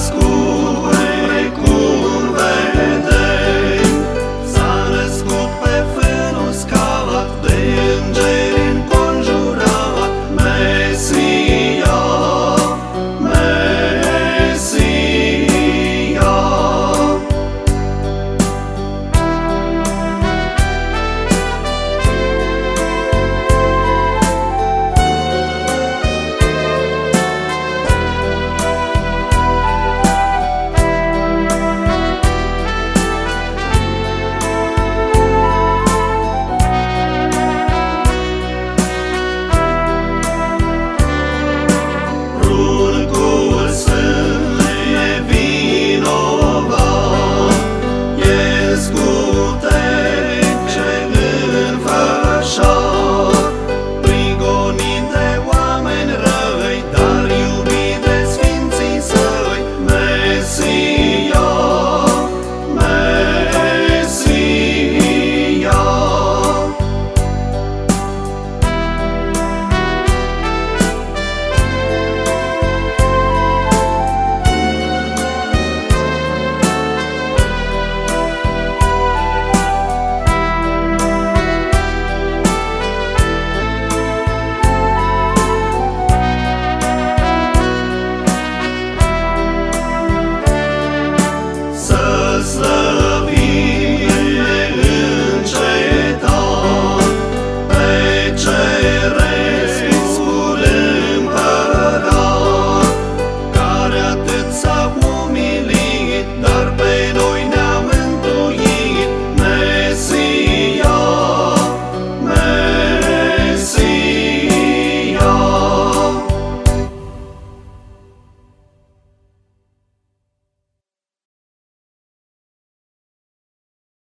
school.